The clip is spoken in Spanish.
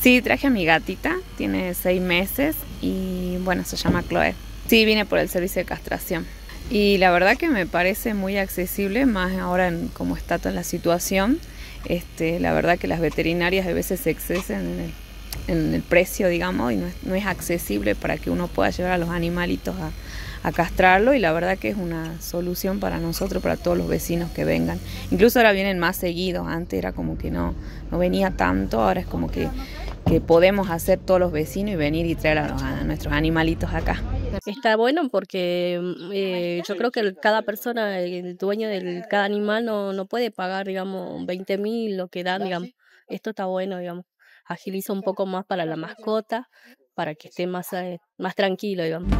Sí, traje a mi gatita, tiene seis meses y bueno, se llama Chloe. Sí, vine por el servicio de castración. Y la verdad que me parece muy accesible, más ahora en cómo está toda la situación. Este, la verdad que las veterinarias a veces se el, en el precio, digamos, y no es, no es, accesible para que uno pueda llevar a los animalitos a, a, castrarlo y la verdad que es una solución para nosotros, para todos los vecinos que vengan. Incluso ahora vienen más seguidos, antes era como que no, no venía tanto, ahora es como que, que podemos hacer todos los vecinos y venir y traer a, los, a nuestros animalitos acá. Está bueno porque eh, yo creo que cada persona, el dueño de cada animal no, no puede pagar, digamos, 20 mil, lo que dan, digamos. Esto está bueno, digamos. Agiliza un poco más para la mascota, para que esté más, eh, más tranquilo, digamos.